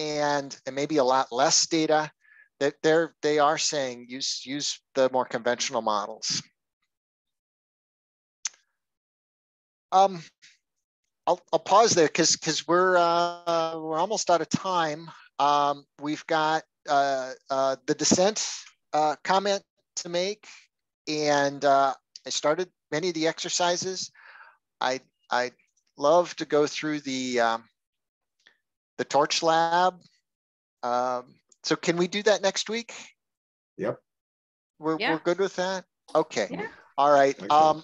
Speaker 2: and, and maybe a lot less data, that they're, they are saying use, use the more conventional models. Um, I'll, I'll pause there because because we're uh, we're almost out of time. Um, we've got uh, uh, the descent uh, comment to make, and uh, I started many of the exercises. I I love to go through the um, the torch lab. Um, so can we do that next week?
Speaker 3: Yep.
Speaker 2: We're,
Speaker 1: Yeah.
Speaker 2: we're good with that? Okay.
Speaker 1: Yeah.
Speaker 2: All right. Um,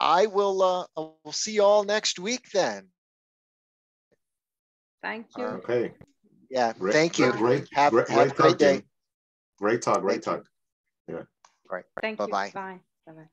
Speaker 2: I will, uh, we'll see you all next week then.
Speaker 1: Thank you.
Speaker 3: Okay.
Speaker 2: Yeah,
Speaker 3: Great-
Speaker 2: thank you.
Speaker 3: Great,
Speaker 2: Have-
Speaker 3: great,
Speaker 2: have a
Speaker 3: great
Speaker 2: great
Speaker 3: talk,
Speaker 2: day.
Speaker 3: Jim. Great talk, great
Speaker 2: Thank
Speaker 3: talk.
Speaker 1: Thank
Speaker 2: Bye-bye.
Speaker 1: you. Bye. Bye-bye.